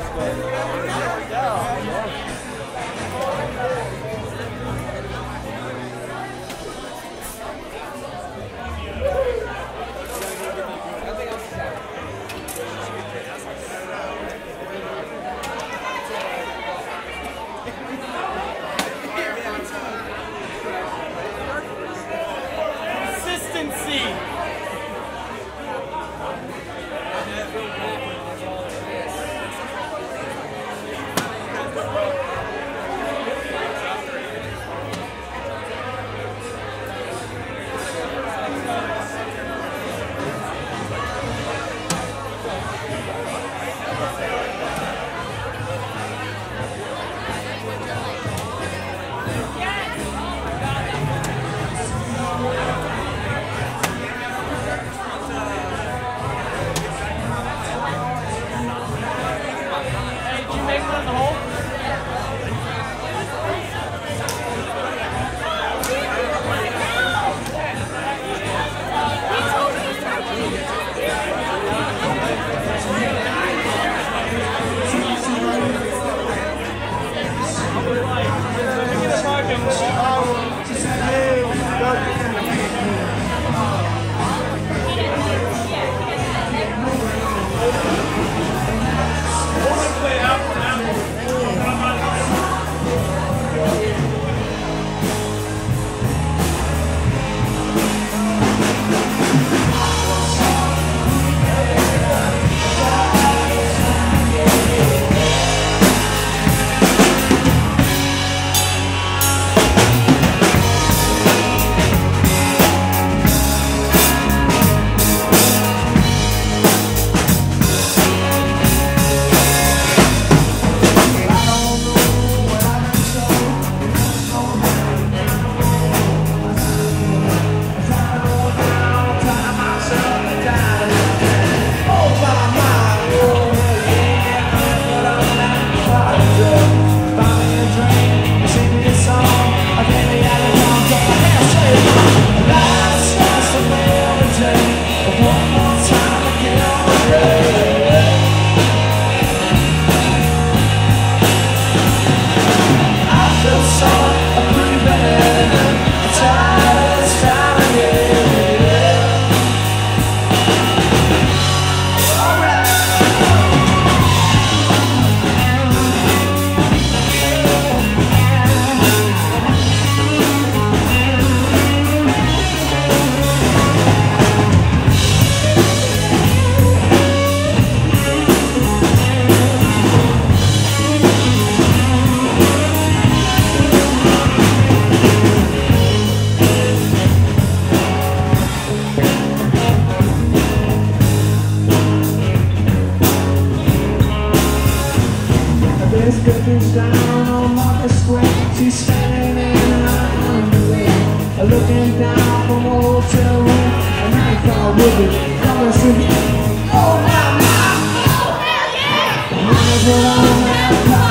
Yeah. we go. Down on Market Square. She's standing in an underwear, looking down from a hotel room. And I thought would be coming soon. Oh my, my, oh hell yeah! I'm gonna